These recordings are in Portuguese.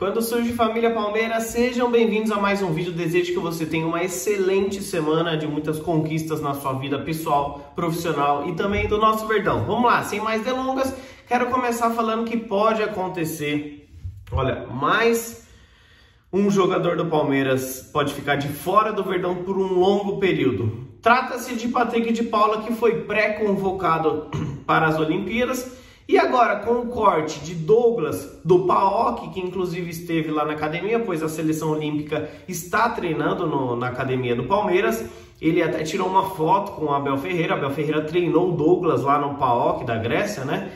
Quando surge Família Palmeiras, sejam bem-vindos a mais um vídeo. Desejo que você tenha uma excelente semana de muitas conquistas na sua vida pessoal, profissional e também do nosso Verdão. Vamos lá, sem mais delongas, quero começar falando que pode acontecer. Olha, mais um jogador do Palmeiras pode ficar de fora do Verdão por um longo período. Trata-se de Patrick de Paula, que foi pré-convocado para as Olimpíadas e agora, com o corte de Douglas do PAOK, que inclusive esteve lá na academia, pois a seleção olímpica está treinando no, na academia do Palmeiras, ele até tirou uma foto com o Abel Ferreira. Abel Ferreira treinou o Douglas lá no PAOK da Grécia, né?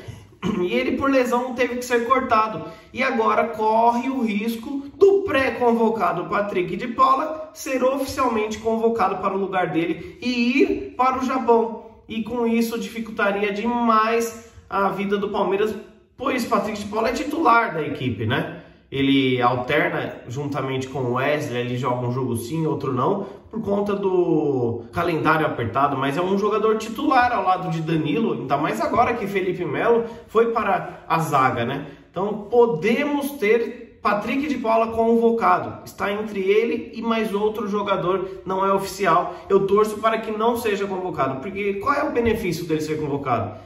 E ele, por lesão, teve que ser cortado. E agora corre o risco do pré-convocado Patrick de Paula ser oficialmente convocado para o lugar dele e ir para o Japão. E com isso dificultaria demais a vida do Palmeiras, pois Patrick de Paula é titular da equipe, né? Ele alterna juntamente com o Wesley, ele joga um jogo sim, outro não, por conta do calendário apertado, mas é um jogador titular ao lado de Danilo, ainda mais agora que Felipe Melo foi para a zaga, né? Então podemos ter Patrick de Paula convocado. Está entre ele e mais outro jogador, não é oficial. Eu torço para que não seja convocado, porque qual é o benefício dele ser convocado?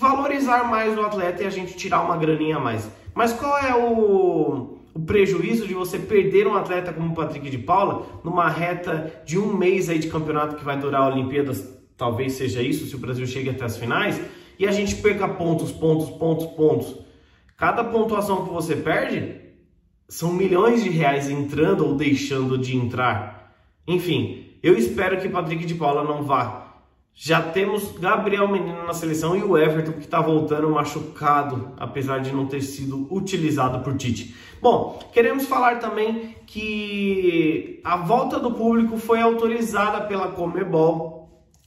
Valorizar mais o atleta e a gente tirar uma graninha a mais. Mas qual é o, o prejuízo de você perder um atleta como o Patrick de Paula numa reta de um mês aí de campeonato que vai durar a Olimpíadas? Talvez seja isso, se o Brasil chegue até as finais, e a gente perca pontos, pontos, pontos, pontos. Cada pontuação que você perde são milhões de reais entrando ou deixando de entrar. Enfim, eu espero que Patrick de Paula não vá já temos Gabriel Menino na seleção e o Everton que está voltando machucado, apesar de não ter sido utilizado por Tite. Bom, queremos falar também que a volta do público foi autorizada pela Comebol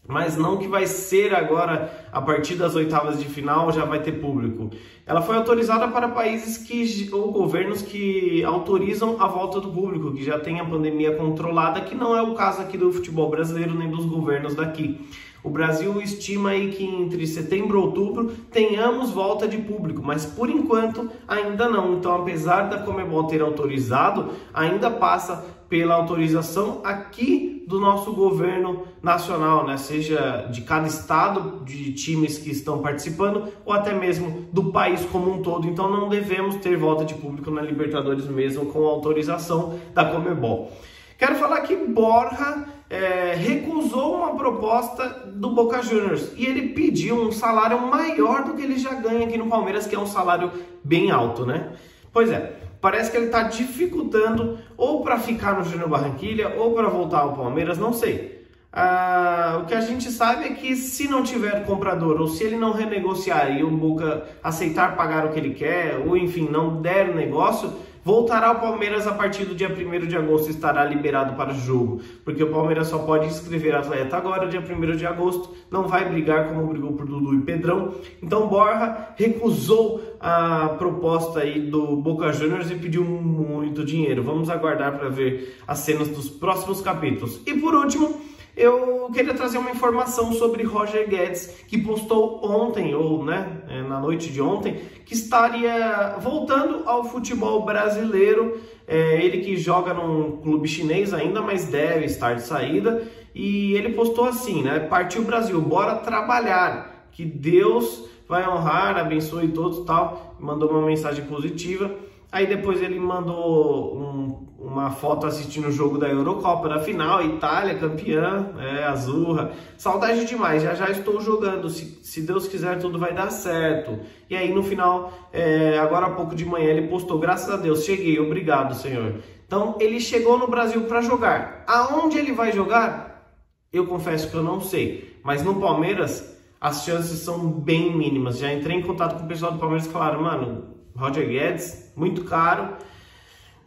mas não que vai ser agora a partir das oitavas de final já vai ter público. Ela foi autorizada para países que ou governos que autorizam a volta do público, que já tem a pandemia controlada, que não é o caso aqui do futebol brasileiro nem dos governos daqui. O Brasil estima aí que entre setembro e outubro tenhamos volta de público, mas por enquanto ainda não. Então, apesar da Comebol ter autorizado, ainda passa pela autorização aqui do nosso governo nacional, né? seja de cada estado, de times que estão participando, ou até mesmo do país como um todo. Então não devemos ter volta de público na Libertadores mesmo com autorização da Comebol. Quero falar que Borja é, recusou uma proposta do Boca Juniors e ele pediu um salário maior do que ele já ganha aqui no Palmeiras, que é um salário bem alto, né? Pois é, parece que ele está dificultando ou para ficar no Júnior Barranquilha ou para voltar ao Palmeiras, não sei. Ah, o que a gente sabe é que se não tiver comprador ou se ele não renegociar e o Boca aceitar pagar o que ele quer, ou enfim, não der negócio, voltará ao Palmeiras a partir do dia 1 de agosto estará liberado para o jogo, porque o Palmeiras só pode inscrever atleta agora, dia 1 de agosto, não vai brigar como brigou por Dudu e Pedrão. Então Borja recusou a proposta aí do Boca Juniors e pediu muito dinheiro. Vamos aguardar para ver as cenas dos próximos capítulos. E por último, eu queria trazer uma informação sobre Roger Guedes, que postou ontem, ou né, é, na noite de ontem, que estaria voltando ao futebol brasileiro. É, ele que joga num clube chinês ainda, mas deve estar de saída. E ele postou assim, né? Partiu Brasil, bora trabalhar. Que Deus vai honrar, abençoe todos tal. Mandou uma mensagem positiva. Aí depois ele mandou um, uma foto assistindo o jogo da Eurocopa da final, Itália campeã, é, Azurra. Saudade demais, já já estou jogando, se, se Deus quiser tudo vai dar certo. E aí no final, é, agora há pouco de manhã, ele postou, graças a Deus, cheguei, obrigado Senhor. Então ele chegou no Brasil para jogar. Aonde ele vai jogar? Eu confesso que eu não sei, mas no Palmeiras as chances são bem mínimas. Já entrei em contato com o pessoal do Palmeiras e falaram, mano, Roger Guedes, muito caro.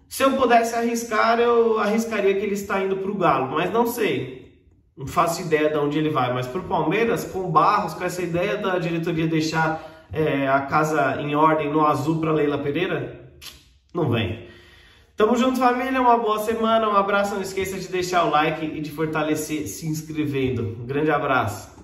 Se eu pudesse arriscar, eu arriscaria que ele está indo para o Galo, mas não sei. Não faço ideia de onde ele vai. Mas para o Palmeiras, com Barros, com essa ideia da diretoria deixar é, a casa em ordem no azul para Leila Pereira, não vem. Tamo junto, família. Uma boa semana. Um abraço. Não esqueça de deixar o like e de fortalecer se inscrevendo. Um grande abraço.